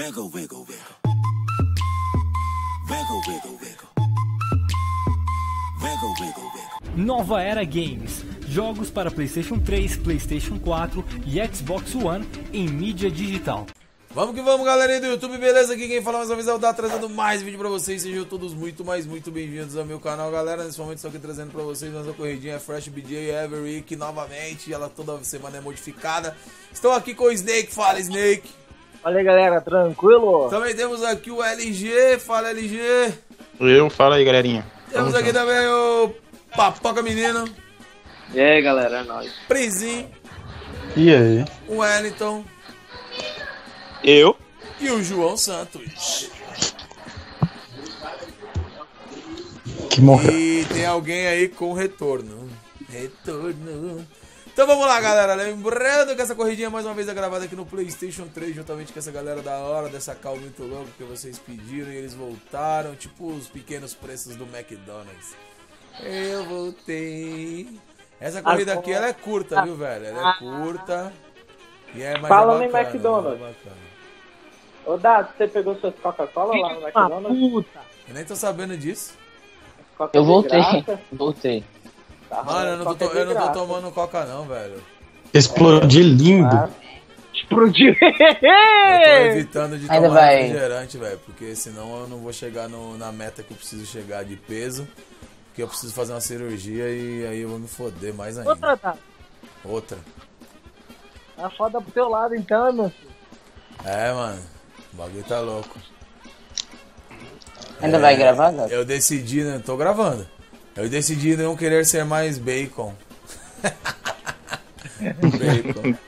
Wiggle, wiggle, wiggle. Wiggle, wiggle, wiggle. Wiggle, wiggle, wiggle. Nova Era Games. Jogos para PlayStation 3, PlayStation 4 e Xbox One em mídia digital. Vamos que vamos, galerinha do YouTube, beleza? Aqui quem fala mais uma vez é o Dá, trazendo mais vídeo pra vocês. Sejam todos muito, mais muito bem-vindos ao meu canal, galera. Nesse momento estou aqui trazendo pra vocês nossa corridinha Fresh BJ Every novamente. Ela toda semana é modificada. Estou aqui com o Snake, fala Snake. Fala aí, galera, tranquilo? Também temos aqui o LG, fala LG. Eu, fala aí, galerinha. Temos aqui também o Papoca Menino, E aí, galera, é nóis. Prizinho, E aí? o Wellington Eu? e o João Santos. Que morreu. E tem alguém aí com retorno. Retorno. Então vamos lá, galera. Lembrando que essa corridinha mais uma vez é gravada aqui no PlayStation 3, juntamente com essa galera da hora, dessa cal muito louca que vocês pediram e eles voltaram, tipo os pequenos preços do McDonald's. Eu voltei. Essa corrida aqui ela é curta, viu, velho? Ela é curta. E é mais Falando em bacana, McDonald's. é bacana. Ô, Dado, você pegou suas Coca-Cola lá no McDonald's? Eu nem tô sabendo disso. Coca Eu voltei, voltei. Tá Mano, eu não tô, eu não tô tomando coca não, velho. Explodir lindo. Ah, Explodiu. Eu tô evitando de Ainda tomar vai. refrigerante, velho, porque senão eu não vou chegar no- na meta que eu preciso chegar de peso, porque eu preciso fazer uma cirurgia e aí eu vou me foder mais ainda. Outra, tá. Outra. Tá foda pro teu lado, então, meu filho. É, mano, o bagulho tá louco. Ainda É, vai gravar? Eu decidi, né, tô gravando. Eu decidi não querer ser mais bacon. bacon.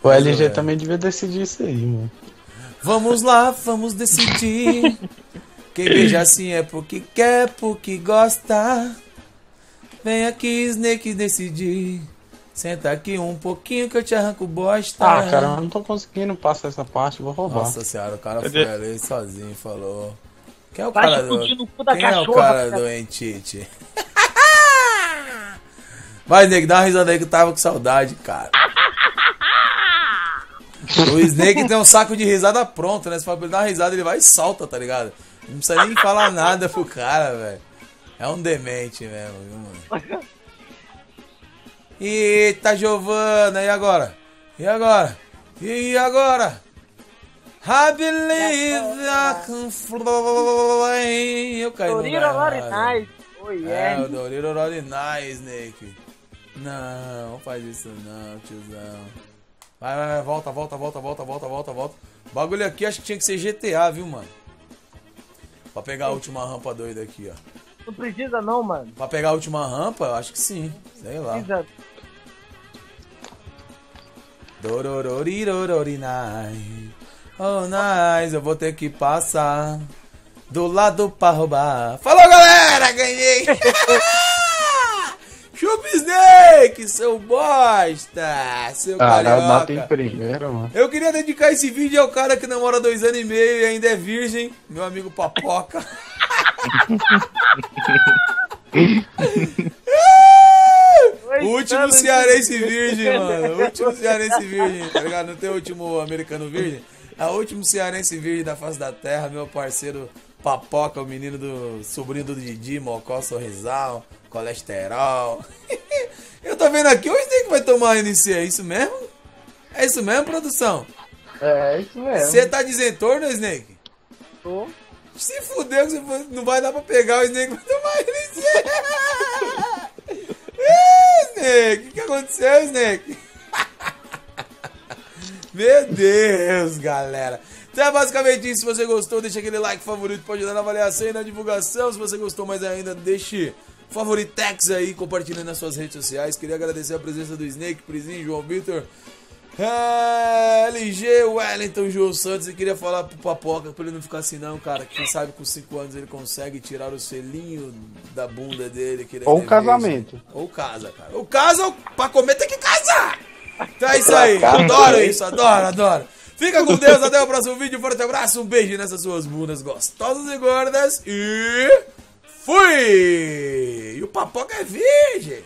O Mais ou LG menos. também devia decidir isso aí, mano. Vamos lá, vamos decidir. Quem beija assim é porque quer, porque gosta. Vem aqui, Snake, decidir. Senta aqui um pouquinho que eu te arranco bosta. Ah, cara, eu não tô conseguindo passar essa parte, vou roubar. Nossa senhora, o cara foi ali sozinho e falou. Quem é o Vai cara do... Quem é o cachorra, cara cara. Vai, Snake, dá uma risada aí que eu tava com saudade, cara. O Snake tem um saco de risada pronto, né? Se for pra ele dar uma risada, ele vai e solta, tá ligado? Não precisa nem falar nada pro cara, velho. É um demente mesmo, viu, mano? Eita, Giovana, e agora? E agora? E agora? I believe I can fly. Eu caí no. Lorinais. Oi, É, é. o Doriro Lorinai, Snake. Não, não faz isso não, tiozão. Vai, vai, vai, volta, volta, volta, volta, volta, volta, volta. O bagulho aqui acho que tinha que ser GTA, viu, mano? Pra pegar a última rampa doida aqui, ó. Não precisa não, mano. Pra pegar a última rampa, eu acho que sim. Sei lá. Precisa. Dorororirorinai. Oh, nice, eu vou ter que passar do lado pra roubar. Falou, galera! Ganhei! Chupa Snake, seu bosta! Seu Ah, mata em carioca! primeiro, mano. Eu queria dedicar esse vídeo ao cara que namora dois anos e meio e ainda é virgem, meu amigo Papoca. Último cearense virgem, mano. Último cearense virgem, tá ligado? Não tem o último americano virgem? É o último cearense virgem da face da terra, meu parceiro Papoca, o menino do sobrinho do Didi, Mocó, Sorrisal, colesterol. Eu tô vendo aqui, o Snake vai tomar NC, é isso mesmo? É isso mesmo, produção? É, isso mesmo. Você tá de entorno, Snake? Tô. Se fudeu que você não vai dar pra pegar o Snake vai tomar NC. Ih, Snake, o que aconteceu, Snake? Meu Deus, galera. Então é basicamente isso. Se você gostou, deixa aquele like favorito pra ajudar na avaliação e na divulgação. Se você gostou mais ainda, deixe favoritex aí, compartilhando nas suas redes sociais. Queria agradecer a presença do Snake, Prizinho, João Vitor, é, LG, Wellington, João Santos. E queria falar pro Papoca pra ele não ficar assim, não, cara. Quem sabe com 5 anos ele consegue tirar o selinho da bunda dele. ele Ou é casamento. virgem. Ou casa, cara. Ou casa, pra comer tem que casar. Então é isso aí. Adoro isso, adoro, adoro. Fica com Deus, até o próximo vídeo. Forte abraço, um beijo nessas suas bundas gostosas e gordas. E. Fui! E o papoca é virgem!